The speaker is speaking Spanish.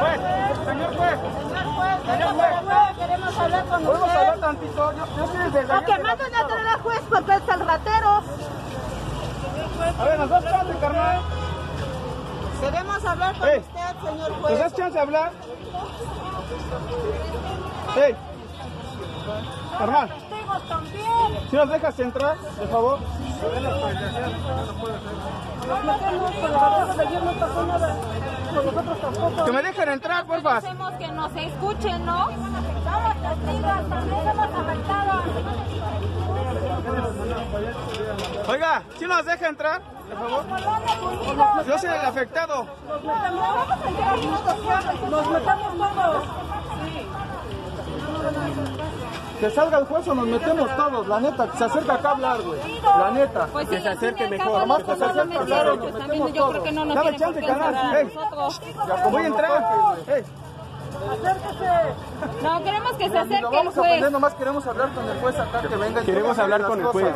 Juez, señor juez. Señor juez. Queremos hablar con ¿Podemos hablar usted. tantito? Yo, yo estoy desde O ayer que juez el ratero. A ver, nos das carnal. Queremos hablar con usted, señor ¿Nos juez. de hablar? Carnal, si nos dejas entrar, por favor. Que me dejen entrar, porfa. Hacemos que nos escuchen, ¿no? Somos testigos, también somos afectados. Oiga, si nos deja entrar, por favor. Yo soy el afectado. Nos metemos todos. Que salga el juez o nos metemos todos, la neta, que se acerca acá a hablar, güey. La neta. Pues que sí, se acerque mejor. los que se que acerque a hablar, nos pues metemos yo creo todos. que no nos Dame chance, canal. Ey, voy a entrar. Ey, No, queremos que se acerque el vamos a juez. nomás queremos hablar con el juez acá que venga Queremos hablar con el juez.